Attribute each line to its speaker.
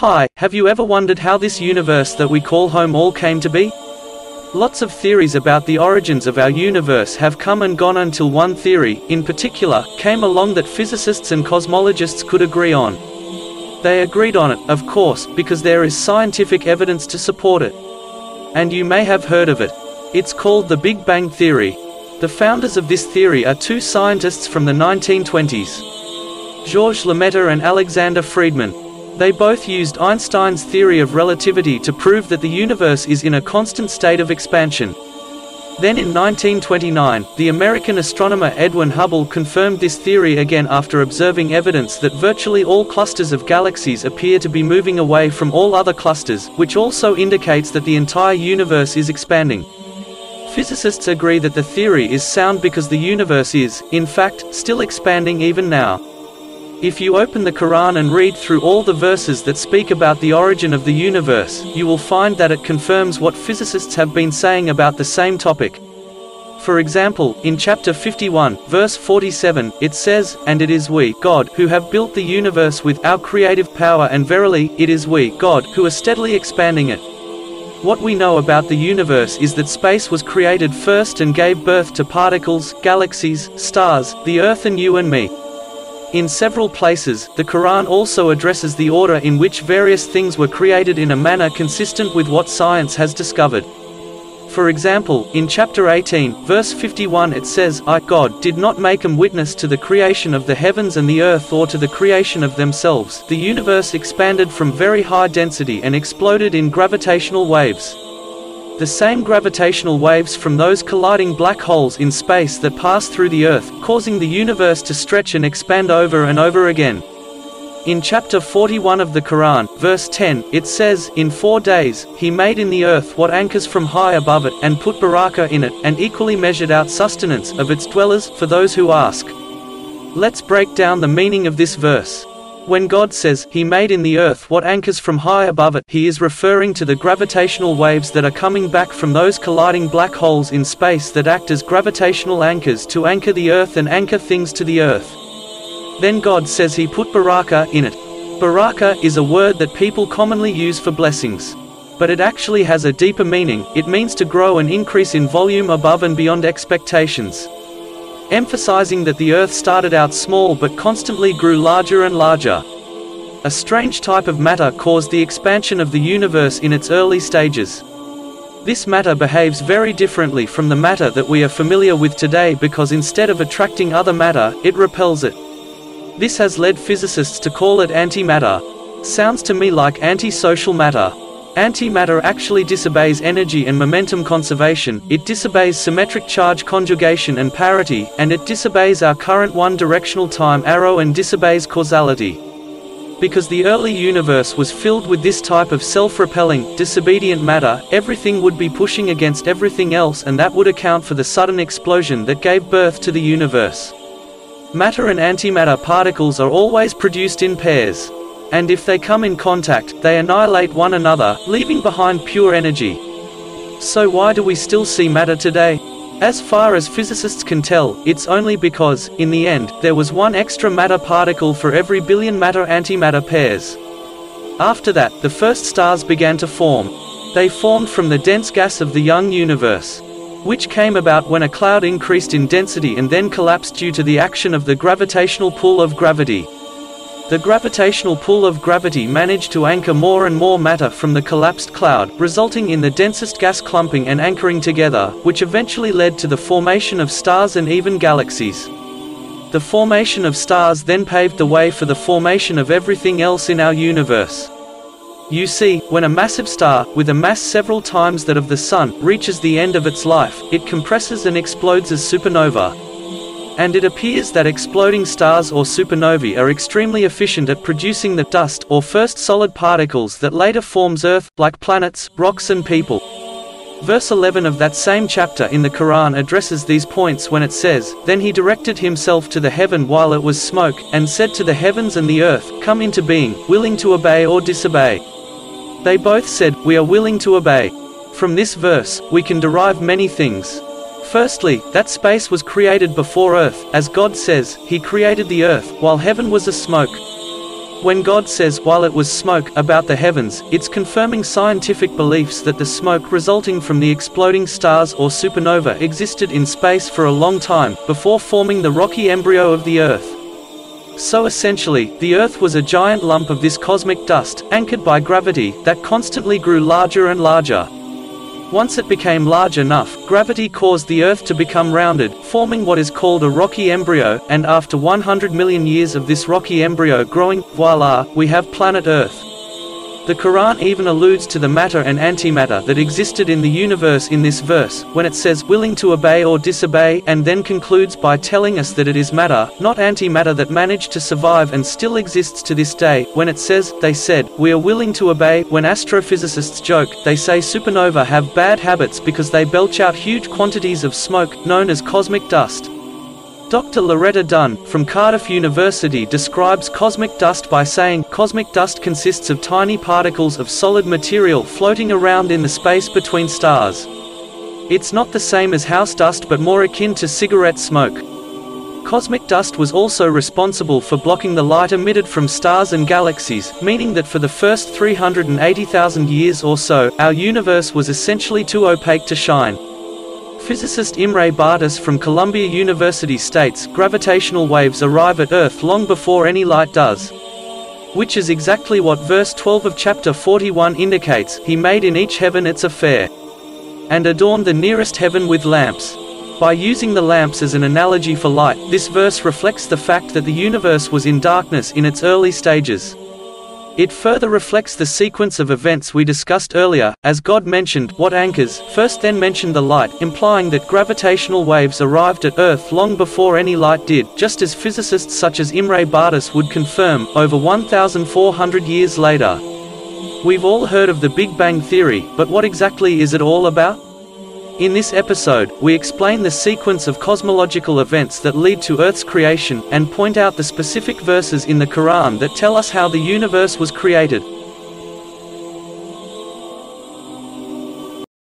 Speaker 1: Hi, have you ever wondered how this universe that we call home all came to be? Lots of theories about the origins of our universe have come and gone until one theory, in particular, came along that physicists and cosmologists could agree on. They agreed on it, of course, because there is scientific evidence to support it. And you may have heard of it. It's called the Big Bang Theory. The founders of this theory are two scientists from the 1920s. Georges Lemaitre and Alexander Friedmann. They both used Einstein's theory of relativity to prove that the universe is in a constant state of expansion. Then in 1929, the American astronomer Edwin Hubble confirmed this theory again after observing evidence that virtually all clusters of galaxies appear to be moving away from all other clusters, which also indicates that the entire universe is expanding. Physicists agree that the theory is sound because the universe is, in fact, still expanding even now. If you open the Quran and read through all the verses that speak about the origin of the universe, you will find that it confirms what physicists have been saying about the same topic. For example, in chapter 51, verse 47, it says, And it is we, God, who have built the universe with our creative power and verily, it is we, God, who are steadily expanding it. What we know about the universe is that space was created first and gave birth to particles, galaxies, stars, the earth and you and me. In several places, the Quran also addresses the order in which various things were created in a manner consistent with what science has discovered. For example, in chapter 18, verse 51 it says, I, God, did not make them witness to the creation of the heavens and the earth or to the creation of themselves. The universe expanded from very high density and exploded in gravitational waves. The same gravitational waves from those colliding black holes in space that pass through the Earth, causing the universe to stretch and expand over and over again. In chapter 41 of the Quran, verse 10, it says, In four days, he made in the earth what anchors from high above it, and put barakah in it, and equally measured out sustenance of its dwellers, for those who ask. Let's break down the meaning of this verse. When God says, He made in the earth what anchors from high above it, He is referring to the gravitational waves that are coming back from those colliding black holes in space that act as gravitational anchors to anchor the earth and anchor things to the earth. Then God says He put Baraka in it. Baraka is a word that people commonly use for blessings. But it actually has a deeper meaning, it means to grow and increase in volume above and beyond expectations emphasizing that the Earth started out small but constantly grew larger and larger. A strange type of matter caused the expansion of the universe in its early stages. This matter behaves very differently from the matter that we are familiar with today because instead of attracting other matter, it repels it. This has led physicists to call it antimatter. Sounds to me like antisocial matter. Antimatter actually disobeys energy and momentum conservation, it disobeys symmetric charge conjugation and parity, and it disobeys our current one-directional time arrow and disobeys causality. Because the early universe was filled with this type of self-repelling, disobedient matter, everything would be pushing against everything else and that would account for the sudden explosion that gave birth to the universe. Matter and antimatter particles are always produced in pairs and if they come in contact, they annihilate one another, leaving behind pure energy. So why do we still see matter today? As far as physicists can tell, it's only because, in the end, there was one extra matter particle for every billion matter-antimatter pairs. After that, the first stars began to form. They formed from the dense gas of the young universe, which came about when a cloud increased in density and then collapsed due to the action of the gravitational pull of gravity. The gravitational pull of gravity managed to anchor more and more matter from the collapsed cloud, resulting in the densest gas clumping and anchoring together, which eventually led to the formation of stars and even galaxies. The formation of stars then paved the way for the formation of everything else in our universe. You see, when a massive star, with a mass several times that of the Sun, reaches the end of its life, it compresses and explodes as supernova. And it appears that exploding stars or supernovae are extremely efficient at producing the dust or first solid particles that later forms Earth, like planets, rocks and people. Verse 11 of that same chapter in the Quran addresses these points when it says, Then he directed himself to the heaven while it was smoke, and said to the heavens and the earth, Come into being, willing to obey or disobey. They both said, We are willing to obey. From this verse, we can derive many things. Firstly, that space was created before earth, as God says, He created the earth, while heaven was a smoke. When God says while it was smoke about the heavens, it's confirming scientific beliefs that the smoke resulting from the exploding stars or supernova existed in space for a long time, before forming the rocky embryo of the Earth. So essentially, the Earth was a giant lump of this cosmic dust, anchored by gravity, that constantly grew larger and larger. Once it became large enough, gravity caused the Earth to become rounded, forming what is called a rocky embryo, and after 100 million years of this rocky embryo growing, voila, we have planet Earth. The Quran even alludes to the matter and antimatter that existed in the universe in this verse, when it says willing to obey or disobey, and then concludes by telling us that it is matter, not antimatter that managed to survive and still exists to this day, when it says, they said, we are willing to obey, when astrophysicists joke, they say supernova have bad habits because they belch out huge quantities of smoke, known as cosmic dust. Dr. Loretta Dunne, from Cardiff University describes cosmic dust by saying, cosmic dust consists of tiny particles of solid material floating around in the space between stars. It's not the same as house dust but more akin to cigarette smoke. Cosmic dust was also responsible for blocking the light emitted from stars and galaxies, meaning that for the first 380,000 years or so, our universe was essentially too opaque to shine. Physicist Imre Bartos from Columbia University states, gravitational waves arrive at Earth long before any light does. Which is exactly what verse 12 of chapter 41 indicates, he made in each heaven its affair. And adorned the nearest heaven with lamps. By using the lamps as an analogy for light, this verse reflects the fact that the universe was in darkness in its early stages. It further reflects the sequence of events we discussed earlier, as God mentioned what anchors, first then mentioned the light, implying that gravitational waves arrived at Earth long before any light did, just as physicists such as Imre Bartos would confirm, over 1,400 years later. We've all heard of the Big Bang Theory, but what exactly is it all about? In this episode, we explain the sequence of cosmological events that lead to Earth's creation, and point out the specific verses in the Quran that tell us how the universe was created.